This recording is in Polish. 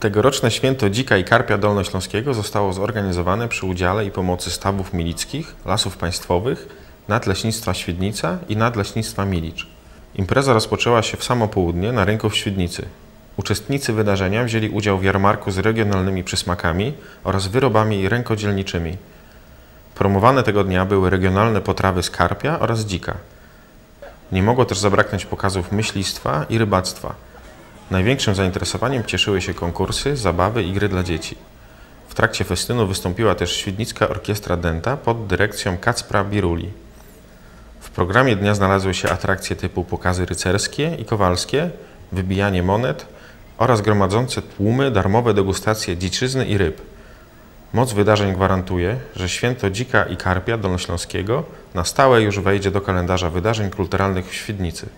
Tegoroczne święto Dzika i Karpia Dolnośląskiego zostało zorganizowane przy udziale i pomocy stawów milickich, lasów państwowych, Nadleśnictwa Świdnica i Nadleśnictwa Milicz. Impreza rozpoczęła się w samo południe na rynku w Świdnicy. Uczestnicy wydarzenia wzięli udział w jarmarku z regionalnymi przysmakami oraz wyrobami rękodzielniczymi. Promowane tego dnia były regionalne potrawy z karpia oraz dzika. Nie mogło też zabraknąć pokazów myślistwa i rybactwa. Największym zainteresowaniem cieszyły się konkursy, zabawy i gry dla dzieci. W trakcie festynu wystąpiła też Świdnicka Orkiestra Denta pod dyrekcją Kacpra Biruli. W programie dnia znalazły się atrakcje typu pokazy rycerskie i kowalskie, wybijanie monet oraz gromadzące tłumy darmowe degustacje dziczyzny i ryb. Moc wydarzeń gwarantuje, że święto dzika i karpia dolnośląskiego na stałe już wejdzie do kalendarza wydarzeń kulturalnych w Świdnicy.